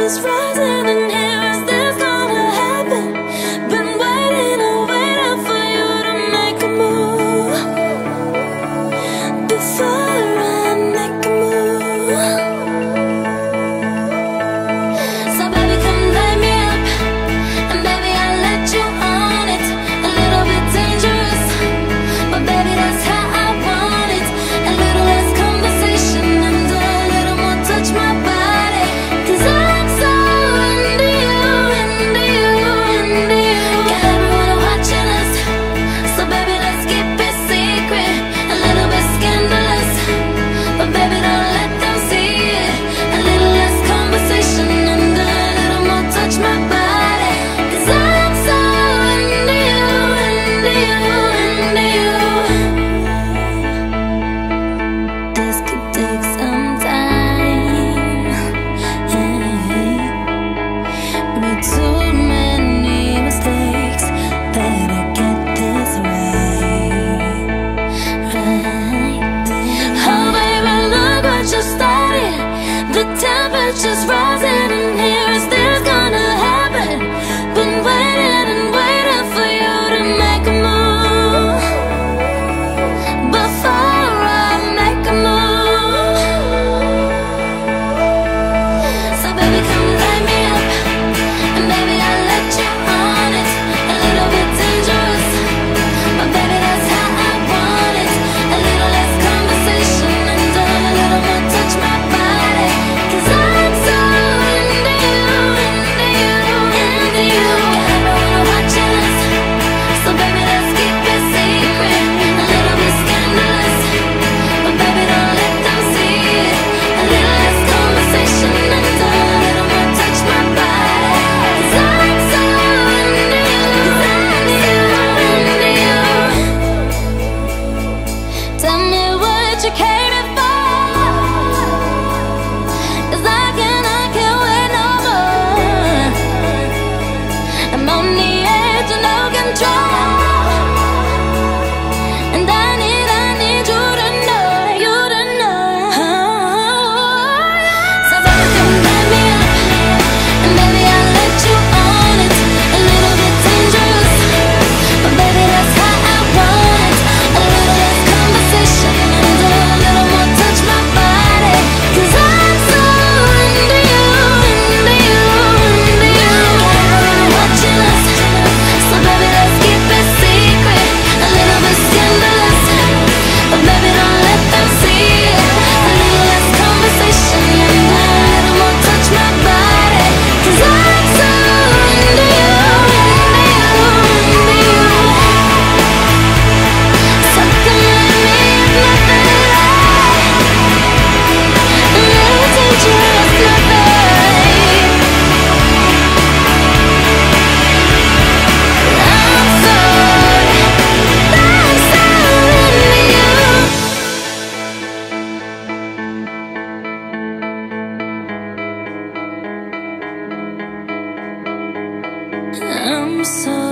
and here temperature's rising and here So